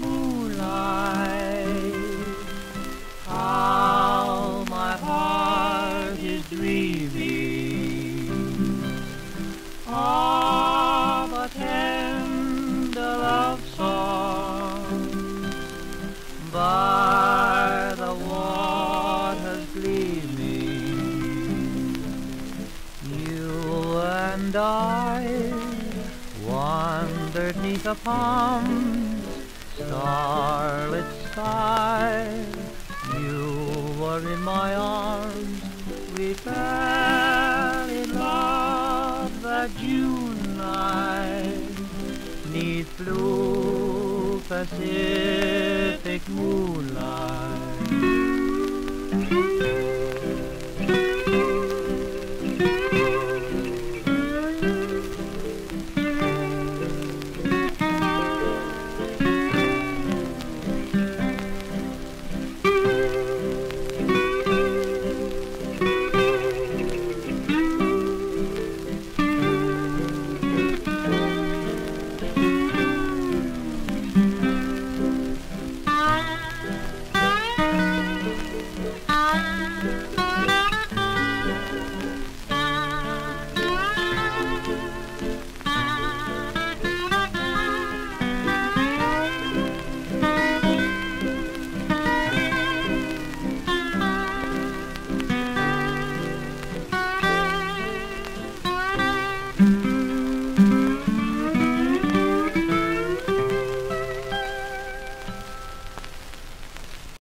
moonlight, how my heart is dreaming of a tender love song by the waters gleaming. You and I wandered neath a palm starlit sky. You were in my arms, we fell in love that June night, neath blue Pacific moonlight.